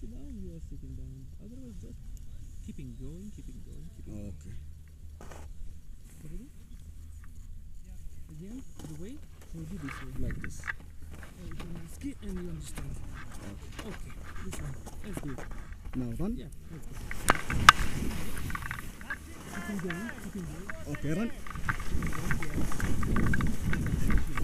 sit down, you are sitting down. Otherwise, just keeping going, keeping going, keeping going. Okay. Again, the way will be this way. Like this. Uh, you can ski and you understand. Okay, this one. Let's do it. Now run. Yeah, let's go. Keeping going, keeping going. Okay, run. Yes,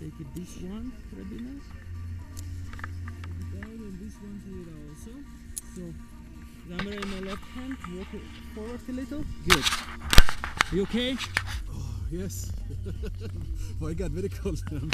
take it this one, readiness. Down and this one here also. So, camera in my left hand, walk it forward a little. Good. You okay? Oh, Yes. oh my god, very cold.